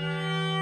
Música